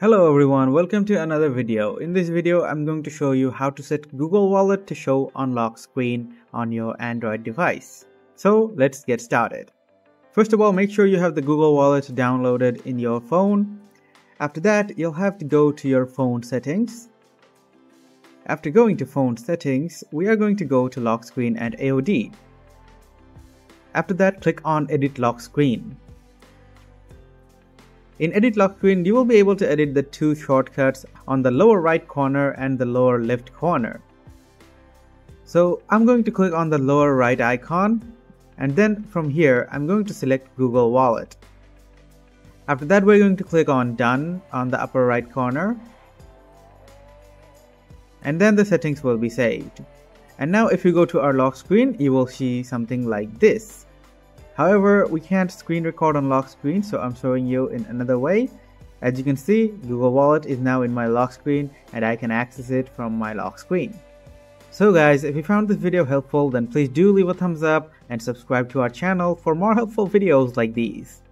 Hello everyone, welcome to another video. In this video, I'm going to show you how to set Google Wallet to show on lock screen on your Android device. So let's get started. First of all, make sure you have the Google Wallet downloaded in your phone. After that, you'll have to go to your phone settings. After going to phone settings, we are going to go to lock screen and AOD. After that, click on edit lock screen. In Edit Lock Screen, you will be able to edit the two shortcuts on the lower right corner and the lower left corner. So I'm going to click on the lower right icon and then from here I'm going to select Google Wallet. After that we're going to click on Done on the upper right corner and then the settings will be saved. And now if you go to our lock screen you will see something like this. However, we can't screen record on lock screen, so I'm showing you in another way. As you can see, Google Wallet is now in my lock screen and I can access it from my lock screen. So guys, if you found this video helpful, then please do leave a thumbs up and subscribe to our channel for more helpful videos like these.